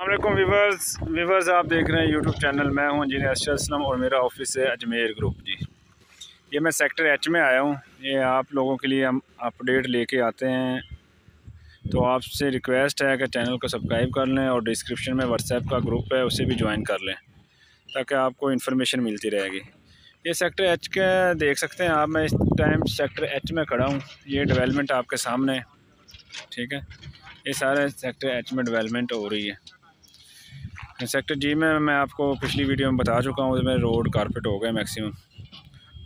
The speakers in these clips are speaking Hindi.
अल्लाम वीवर्स वीवर्स आप देख रहे हैं यूट्यूब चैनल मैं हूँ इंजीनियर असलम और मेरा ऑफ़िस है अजमेर ग्रुप जी। ये मैं सेक्टर एच में आया हूँ। ये आप लोगों के लिए हम अपडेट लेके आते हैं। तो आपसे रिक्वेस्ट है कि चैनल को सब्सक्राइब कर लें और डिस्क्रिप्शन में व्हाट्सएप का ग्रुप है, उसे भी ज्वाइन कर लें, ताकि आपको इन्फॉर्मेशन मिलती रहेगी। ये सेक्टर एच के देख सकते हैं आप। मैं इस टाइम सेक्टर एच में खड़ा हूँ। ये डेवलपमेंट आपके सामने ठीक है? ये सारे सेक्टर एच में डेवलपमेंट हो रही है। सेक्टर जी में मैं आपको पिछली वीडियो में बता चुका हूँ उसमें रोड कारपेट हो गए मैक्सिमम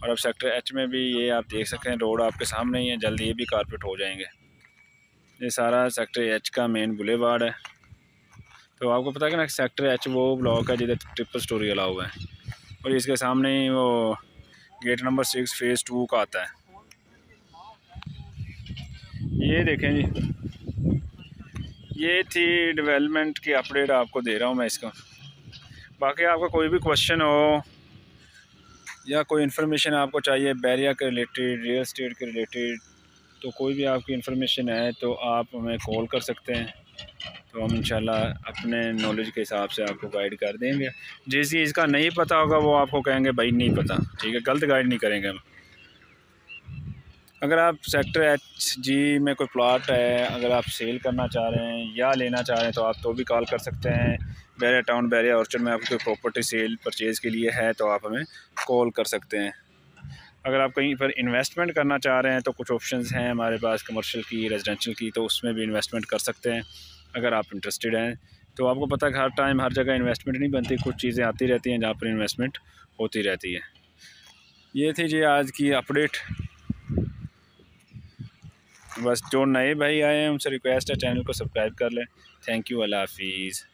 और अब सेक्टर एच में भी ये आप देख सकते हैं रोड आपके सामने ही है, जल्दी ये भी कारपेट हो जाएँगे। ये सारा सेक्टर एच का मेन बुलेवार्ड है। तो आपको पता है ना सेक्टर एच वो ब्लॉक है जिधर ट्रिपल स्टोरी अला हुआ है। और इसके सामने ही वो gate number six phase two का आता है। ये देखें जी। ये थी डेवलपमेंट की अपडेट आपको दे रहा हूँ मैं इसका। बाकी आपका कोई भी क्वेश्चन हो, या कोई इन्फॉर्मेशन आपको चाहिए बैरिया के रिलेटेड रियल स्टेट के रिलेटेड तो कोई भी आपकी इन्फॉर्मेशन है तो आप हमें कॉल कर सकते हैं। तो हम इंशाल्लाह अपने नॉलेज के हिसाब से आपको गाइड कर देंगे। जिस चीज़ का नहीं पता होगा, वो आपको कहेंगे, भाई नहीं पता। ठीक है, गलत गाइड नहीं करेंगे हम। अगर आप सेक्टर एच जी में कोई प्लाट है, अगर आप सेल करना चाह रहे हैं या लेना चाह रहे हैं तो आप तो भी कॉल कर सकते हैं। बैरिया टाउन बैरिया ऑर्चर में आपकी कोई प्रॉपर्टी सेल परचेज़ के लिए है तो आप हमें कॉल कर सकते हैं। अगर आप कहीं पर इन्वेस्टमेंट करना चाह रहे हैं तो कुछ ऑप्शंस हैं हमारे पास कमर्शियल की रेजिडेंशियल की तो उसमें भी इन्वेस्टमेंट कर सकते हैं, अगर आप इंटरेस्टेड हैं। तो आपको पता है, हर टाइम हर जगह इन्वेस्टमेंट नहीं बनती, कुछ चीज़ें आती रहती हैं जहाँ पर इन्वेस्टमेंट होती रहती है। ये थी जी आज की अपडेट बस जो नए भाई आए हैं, उनसे रिक्वेस्ट है चैनल को सब्सक्राइब कर लें। थैंक यू अल्लाह हाफिज़।